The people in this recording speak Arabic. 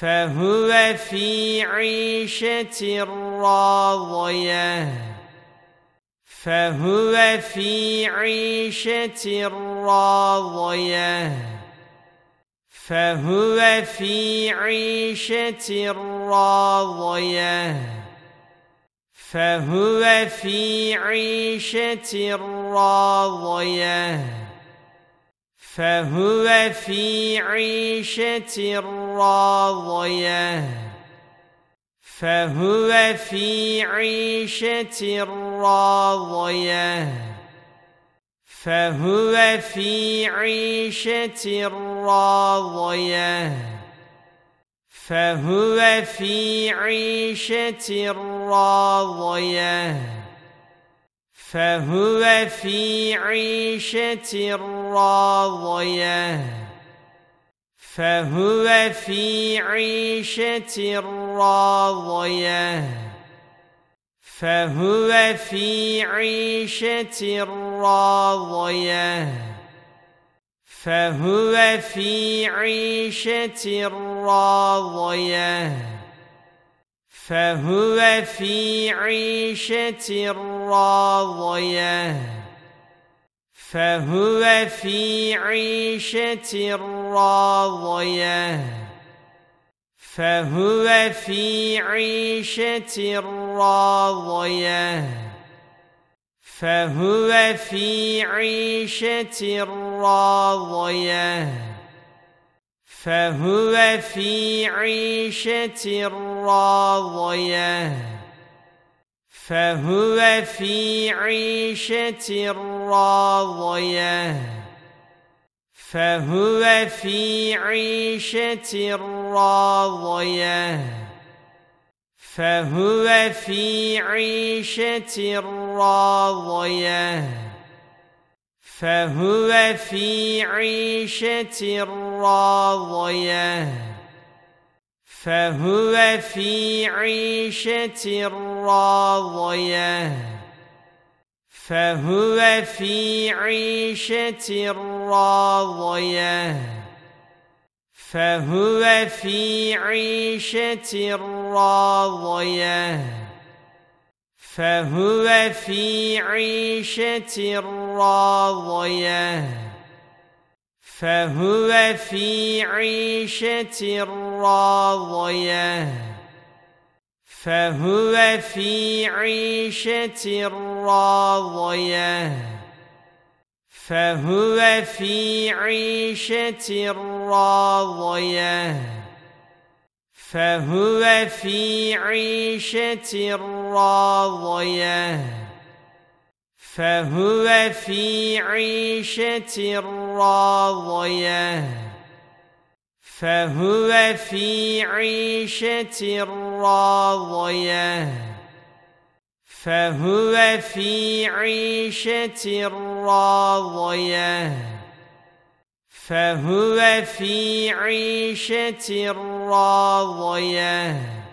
فهو في عيشة راضية. فهو في عيشة راضية. فهو في عيشة راضية. فهو في عيشة راضية. فهو في عيشة راضية. فهو في عيشة راضية. فهو في عيشة راضية. فهو في عيشة راضية. فهو في عيشة راضية. فهو في عيشة راضية. فهو في عيشة راضية. فهو في عيشة راضية. فهو في عيشة راضية. فهو في عيشة راضية. فهو في عيشة راضية. فهو في عيشة راضية. فهو في عيشة راضية. فهو في عيشة راضية. فهو في عيشة راضية. فهو في عيشة راضية. فهو في عيشة راضية فهو في عيشة راضية. فهو في عيشة راضية. فهو في عيشة راضية. فهو في عيشة راضية. فهو في عيشة راضية. فهو في عيشة راضية. فهو في عيشة راضية. فهو في عيشة راضية. فهو في عيشة راضية. فهو في عيشة راضية. فهو في عيشة راضية. فهو في عيشة راضية.